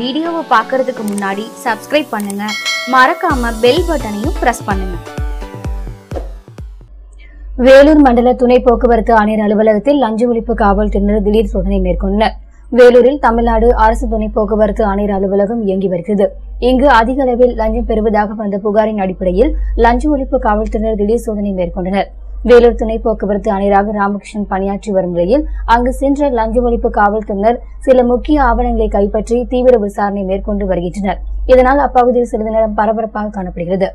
வீடியோவை பார்க்கறதுக்கு முன்னாடி சப்ஸ்கிரைப் பண்ணுங்க. மறக்காம பெல் பட்டனையும் பிரஸ் பண்ணுங்க. வேலூர் மண்டல துணை போக்குவரத்து ஆணையர் அலுவலகத்தில் லஞ்ச ஒழிப்பு காவல்துறையினர் திடீர் சோதனை மேற்கொண்டனர். வேலூரில் தமிழ்நாடு அரசு துணை போக்குவரத்து ஆணையர் அலுவலகம் இயங்கி வருகிறது. இங்கு அதிக அளவில் லஞ்சம் பெறுவதாக வந்த புகாரின் அடிப்படையில் லஞ்ச ஒழிப்பு காவல்துறையினர் திடீர் சோதனை மேற்கொண்டனர். வேலூர் துணை போக்குவரத்து ஆணையராக ராமகிருஷ்ணன் பணியாற்றி வரும் நிலையில் அங்கு சென்ற லஞ்ச ஒழிப்பு காவல்துறையினர் சில முக்கிய ஆவணங்களை கைப்பற்றி தீவிர விசாரணை மேற்கொண்டு வருகின்றனர். இதனால் அப்பகுதியில் சிறிது நேரம் பரபரப்பாக காணப்படுகிறது.